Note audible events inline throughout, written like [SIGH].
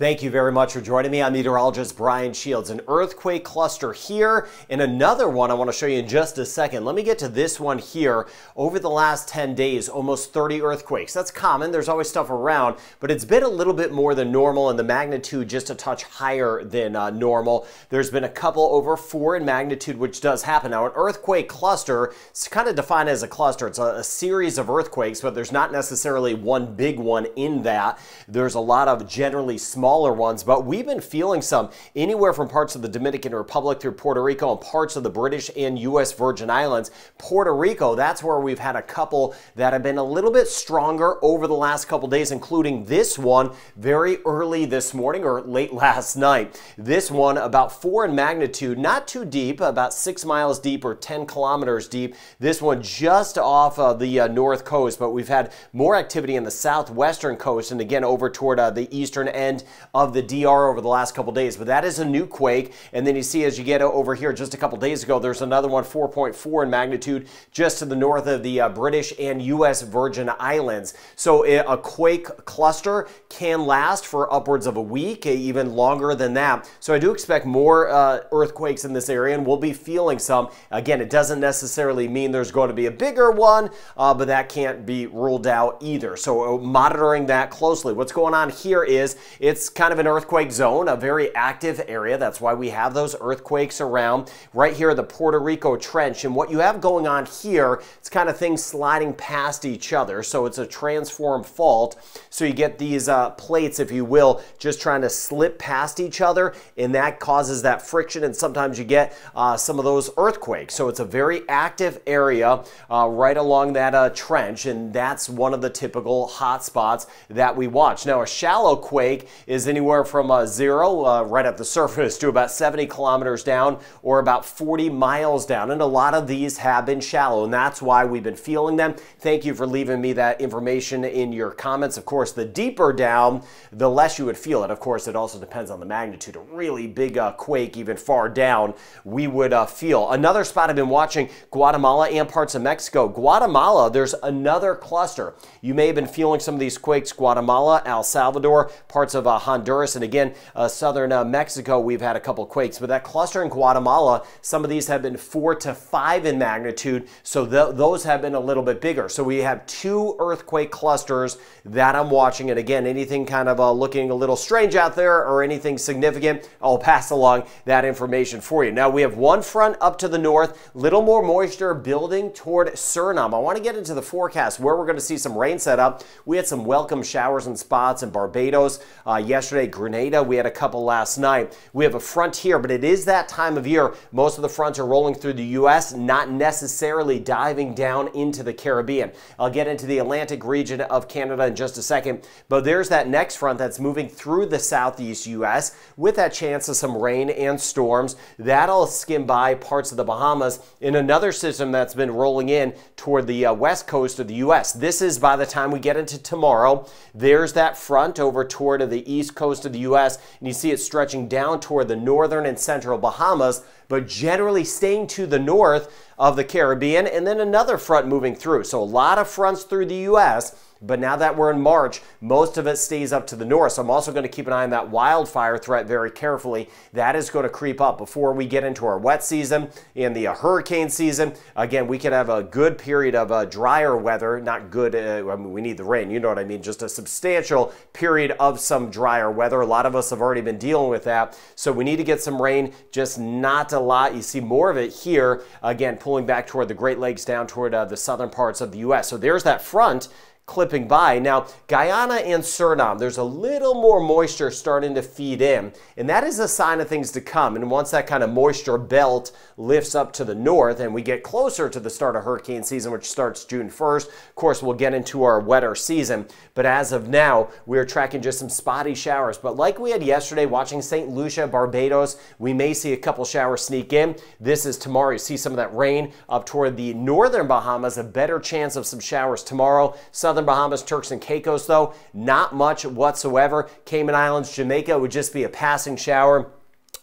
Thank you very much for joining me. I'm meteorologist Brian Shields. An earthquake cluster here and another one I want to show you in just a second. Let me get to this one here. Over the last 10 days, almost 30 earthquakes. That's common. There's always stuff around, but it's been a little bit more than normal and the magnitude just a touch higher than uh, normal. There's been a couple over four in magnitude, which does happen. Now, an earthquake cluster is kind of defined as a cluster. It's a, a series of earthquakes, but there's not necessarily one big one in that. There's a lot of generally small smaller ones, but we've been feeling some anywhere from parts of the Dominican Republic through Puerto Rico and parts of the British and U.S. Virgin Islands. Puerto Rico, that's where we've had a couple that have been a little bit stronger over the last couple days, including this one very early this morning or late [LAUGHS] last night. This one about four in magnitude, not too deep, about six miles deep or 10 kilometers deep. This one just off of the uh, north coast, but we've had more activity in the southwestern coast and again over toward uh, the eastern end of the DR over the last couple days. But that is a new quake. And then you see as you get over here just a couple days ago, there's another one 4.4 in magnitude just to the north of the uh, British and U.S. Virgin Islands. So a quake cluster can last for upwards of a week, even longer than that. So I do expect more uh, earthquakes in this area and we'll be feeling some. Again, it doesn't necessarily mean there's going to be a bigger one, uh, but that can't be ruled out either. So uh, monitoring that closely. What's going on here is it's kind of an earthquake zone, a very active area. That's why we have those earthquakes around right here, the Puerto Rico Trench. And what you have going on here, it's kind of things sliding past each other. So it's a transform fault. So you get these uh, plates, if you will, just trying to slip past each other. And that causes that friction. And sometimes you get uh, some of those earthquakes. So it's a very active area uh, right along that uh, trench. And that's one of the typical hot spots that we watch. Now, a shallow quake is anywhere from uh, zero, uh, right at the surface, to about 70 kilometers down or about 40 miles down. And a lot of these have been shallow, and that's why we've been feeling them. Thank you for leaving me that information in your comments. Of course, the deeper down, the less you would feel it. Of course, it also depends on the magnitude. A really big uh, quake, even far down, we would uh, feel. Another spot I've been watching, Guatemala and parts of Mexico. Guatemala, there's another cluster. You may have been feeling some of these quakes. Guatemala, El Salvador, parts of uh, Honduras, and again, uh, southern uh, Mexico, we've had a couple quakes. But that cluster in Guatemala, some of these have been four to five in magnitude, so th those have been a little bit bigger. So we have two earthquake clusters that I'm watching. And again, anything kind of uh, looking a little strange out there or anything significant, I'll pass along that information for you. Now we have one front up to the north, little more moisture building toward Suriname. I want to get into the forecast where we're going to see some rain set up. We had some welcome showers and spots in Barbados uh, yesterday. Grenada, we had a couple last night. We have a front here, but it is that time of year. Most of the fronts are rolling through the U.S., not necessarily diving down into the Caribbean. I'll get into the Atlantic region of Canada in just a second, but there's that next front that's moving through the southeast U.S. with that chance of some rain and storms. That'll skim by parts of the Bahamas in another system that's been rolling in toward the uh, west coast of the U.S. This is by the time we get into tomorrow. There's that front over toward the east coast of the U.S., and you see it stretching down toward the northern and central Bahamas, but generally staying to the north of the Caribbean, and then another front moving through. So a lot of fronts through the U.S. But now that we're in March, most of it stays up to the north. So I'm also going to keep an eye on that wildfire threat very carefully. That is going to creep up before we get into our wet season and the uh, hurricane season. Again, we could have a good period of uh, drier weather. Not good, uh, I mean, we need the rain, you know what I mean? Just a substantial period of some drier weather. A lot of us have already been dealing with that. So we need to get some rain, just not a lot. You see more of it here, again, pulling back toward the Great Lakes, down toward uh, the southern parts of the U.S. So there's that front clipping by. Now, Guyana and Suriname, there's a little more moisture starting to feed in, and that is a sign of things to come. And once that kind of moisture belt lifts up to the north and we get closer to the start of hurricane season, which starts June 1st, of course, we'll get into our wetter season. But as of now, we're tracking just some spotty showers. But like we had yesterday watching St. Lucia, Barbados, we may see a couple showers sneak in. This is tomorrow. You see some of that rain up toward the northern Bahamas, a better chance of some showers tomorrow. Southern Southern Bahamas, Turks and Caicos, though, not much whatsoever. Cayman Islands, Jamaica would just be a passing shower.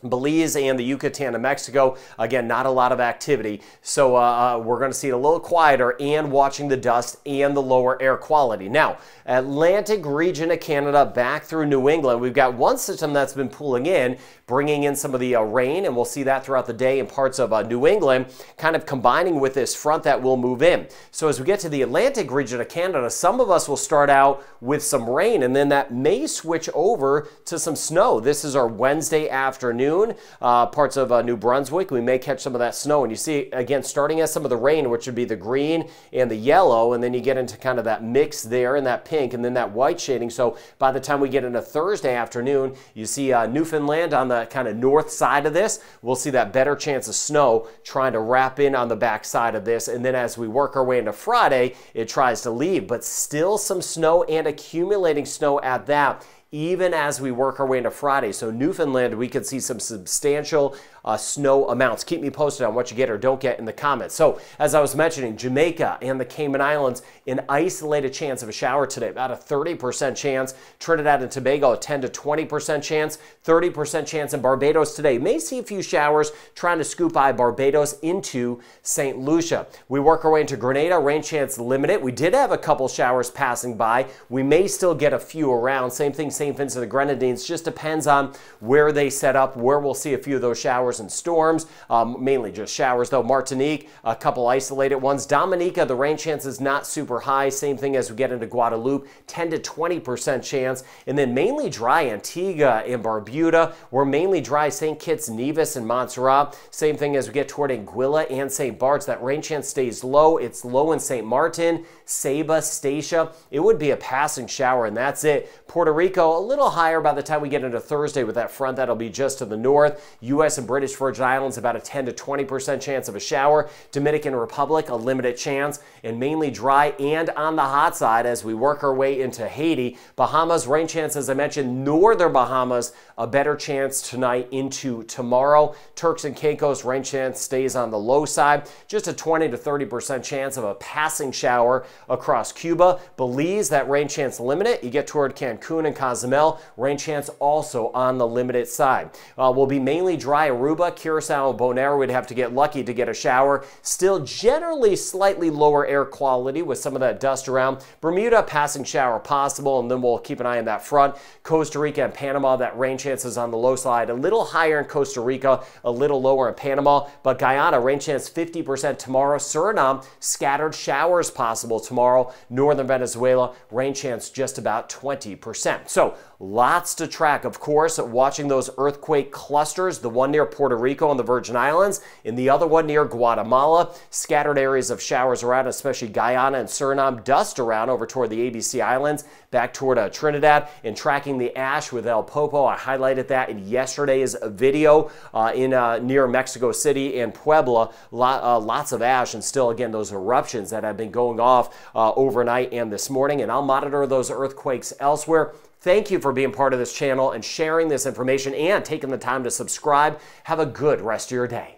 Belize and the Yucatan of Mexico, again, not a lot of activity. So uh, uh we're going to see it a little quieter and watching the dust and the lower air quality. Now, Atlantic region of Canada back through New England, we've got one system that's been pulling in, bringing in some of the uh, rain, and we'll see that throughout the day in parts of uh, New England, kind of combining with this front that will move in. So as we get to the Atlantic region of Canada, some of us will start out with some rain, and then that may switch over to some snow. This is our Wednesday afternoon, uh, parts of uh, New Brunswick. We may catch some of that snow, and you see, again, starting as some of the rain, which would be the green and the yellow, and then you get into kind of that mix there and that pink pink and then that white shading. So by the time we get into Thursday afternoon, you see uh, Newfoundland on the kind of north side of this. We'll see that better chance of snow trying to wrap in on the back side of this. And then as we work our way into Friday, it tries to leave, but still some snow and accumulating snow at that even as we work our way into Friday. So Newfoundland, we could see some substantial uh, snow amounts. Keep me posted on what you get or don't get in the comments. So as I was mentioning, Jamaica and the Cayman Islands, an isolated chance of a shower today, about a 30% chance. Trinidad and Tobago, a 10 to 20% chance. 30% chance in Barbados today. May see a few showers trying to scoop by Barbados into St. Lucia. We work our way into Grenada, rain chance limited. We did have a couple showers passing by. We may still get a few around. Same thing, St. Vincent the Grenadines. Just depends on where they set up, where we'll see a few of those showers and storms, um, mainly just showers though. Martinique, a couple isolated ones. Dominica, the rain chance is not super high. Same thing as we get into Guadeloupe, 10 to 20% chance. And then mainly dry Antigua and Barbuda. We're mainly dry St. Kitts, Nevis, and Montserrat. Same thing as we get toward Anguilla and St. Bart's. That rain chance stays low. It's low in St. Martin, Saba, Statia. It would be a passing shower, and that's it. Puerto Rico, a little higher by the time we get into Thursday with that front. That'll be just to the north. U.S. and British Virgin Islands, about a 10 to 20% chance of a shower. Dominican Republic, a limited chance, and mainly dry and on the hot side as we work our way into Haiti. Bahamas, rain chance, as I mentioned, northern Bahamas, a better chance tonight into tomorrow. Turks and Caicos, rain chance stays on the low side. Just a 20 to 30% chance of a passing shower across Cuba. Belize, that rain chance limited. You get toward Cancun and Cozumel, rain chance also on the limited side. Uh, will be mainly dry Aruba Aruba, Curacao, Bonaire We'd have to get lucky to get a shower. Still generally slightly lower air quality with some of that dust around. Bermuda, passing shower possible, and then we'll keep an eye on that front. Costa Rica and Panama, that rain chance is on the low side. A little higher in Costa Rica, a little lower in Panama, but Guyana, rain chance 50% tomorrow. Suriname, scattered showers possible tomorrow. Northern Venezuela, rain chance just about 20%. So lots to track, of course, watching those earthquake clusters, the one near Puerto Rico and the Virgin Islands, and the other one near Guatemala. Scattered areas of showers around, especially Guyana and Suriname. Dust around over toward the ABC Islands, back toward uh, Trinidad, and tracking the ash with El Popo. I highlighted that in yesterday's video uh, in uh, near Mexico City and Puebla. Lot, uh, lots of ash, and still, again, those eruptions that have been going off uh, overnight and this morning. And I'll monitor those earthquakes elsewhere. Thank you for being part of this channel and sharing this information and taking the time to subscribe. Have a good rest of your day.